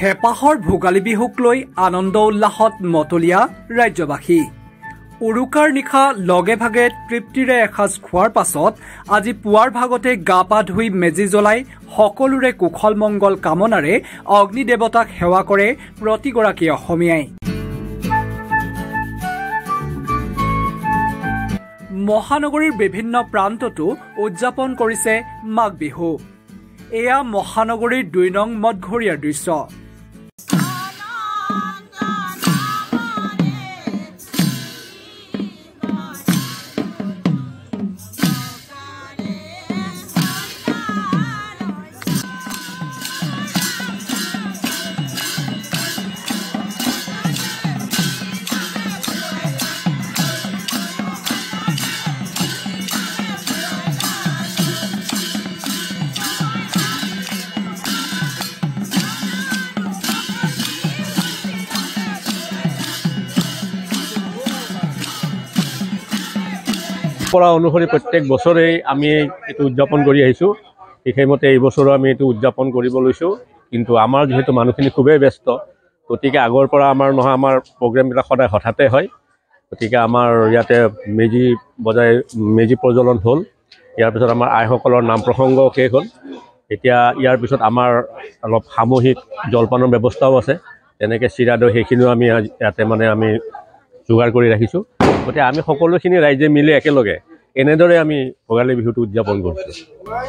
হেঁপাহৰ ভোগালী বিহুক লৈ আনন্দ উল্লাসত মতলীয়া ৰাজ্যবাসী। উৰুকাৰ নিশা লগে ভাগে তৃপ্তিৰে এসাঁজ খোৱাৰ পাছত আজি পুৱাৰ ভাগতে গা পা ধুই মেজি জ্বলাই সকলোৰে কুশল মংগল কামনাৰে অগ্নি দেৱতাক সেৱা কৰে প্ৰতিগৰাকী অসমীয়াই। মহানগৰীৰ বিভিন্ন প্ৰান্ততো উদযাপন কৰিছে মাঘ বিহু। এয়া মহানগৰীৰ দুই নং মঠঘৰীয়াৰ দৃশ্য। পৰা অনুসৰি প্ৰত্যেক বছৰেই আমি এইটো উদযাপন কৰি আহিছোঁ। সেইমতে এইবছৰো আমি এইটো উদযাপন কৰিব লৈছোঁ। কিন্তু আমাৰ যিহেতু মানুহখিনি খুবেই ব্যস্ত গতিকে আগৰ পৰা আমাৰ নহয় আমাৰ প্ৰগ্ৰেমবিলাক সদায় হঠাতে হয়। গতিকে আমাৰ ইয়াতে মেজি বজাই মেজি প্ৰজ্বলন হ'ল। ইয়াৰ পিছত আমাৰ আইসকলৰ নাম প্ৰসংগ শেষ হ'ল। এতিয়া ইয়াৰ পিছত আমাৰ অলপ সামূহিক জলপানৰ ব্যৱস্থাও আছে। তেনেকৈ চিৰা দৈ সেইখিনিও আমি ইয়াতে মানে আমি যোগাৰ কৰি ৰাখিছোঁ। গতিকে আমি সকলোখিনি ৰাইজে মিলি একেলগে এনেদৰে আমি ভোগালী বিহুটো উদযাপন কৰিছোঁ।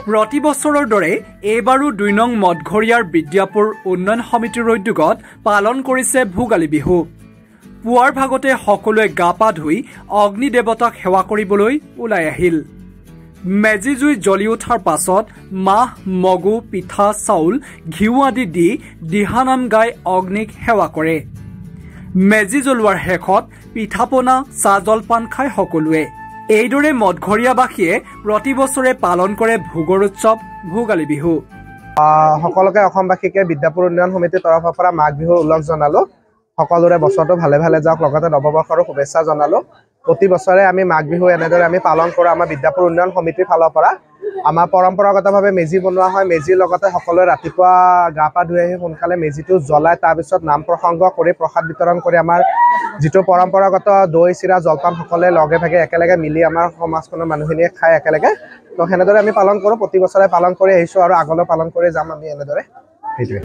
প্ৰতি বছৰৰ দৰে এইবাৰো দুই নং মঠঘৰীয়াৰ বিদ্যাপুৰ উন্নয়ন সমিতিৰ উদ্যোগত পালন কৰিছে ভোগালী বিহু। পুৱাৰ ভাগতে সকলোৱে গা পা ধুই অগ্নি দেৱতাক সেৱা কৰিবলৈ ওলাই আহিল। মেজি জুই জ্বলি উঠাৰ পাছত মাহ মগু পিঠা চাউল ঘিউ আদি দি দিহানাম গাই অগ্নিক সেৱা কৰে। মেজি জ্বলোৱাৰ শেষত পিঠা পনা চাহ জলপান খায় সকলোৱে। এইদৰে মঠঘৰীয়াবাসীয়ে প্ৰতি বছৰে পালন কৰে ভোগৰ উৎসৱ ভোগালী বিহু। সকলোকে অসমবাসীকে বিদ্যাপুৰ উন্নয়ন সমিতিৰ তৰফৰ পৰা মাঘ বিহুৰ উল্লেখ জনালো। সকলোৰে বছৰটো ভালে ভালে যাওক লগতে নৱবৰ্ষৰো শুভেচ্ছা জনালো। প্ৰতি বছৰে আমি মাঘ বিহু এনেদৰে আমি পালন কৰোঁ আমাৰ বিদ্যাপুৰ উন্নয়ন সমিতিৰ ফালৰ পৰা। আমাৰ পৰম্পৰাগতভাৱে মেজি বনোৱা হয়। মেজিৰ লগতে সকলোৱে ৰাতিপুৱা গা পা ধুই আহি সোনকালে মেজিটো জ্বলাই তাৰপিছত নাম প্ৰসংগ কৰি প্ৰসাদ বিতৰণ কৰি আমাৰ যিটো পৰম্পৰাগত দৈ চিৰা জলপান সকলোৱে লগে ভাগে একেলগে মিলি আমাৰ সমাজখনৰ মানুহখিনিয়ে খাই একেলগে। তো সেনেদৰে আমি পালন কৰোঁ প্ৰতি বছৰে পালন কৰি আহিছোঁ আৰু আগলৈ পালন কৰি যাম আমি এনেদৰে। সেইটোৱে।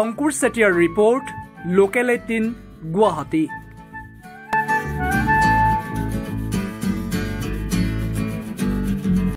অংকুৰ চেতিয়াৰ ৰিপৰ্ট লোকেল এইটিন গুৱাহাটী।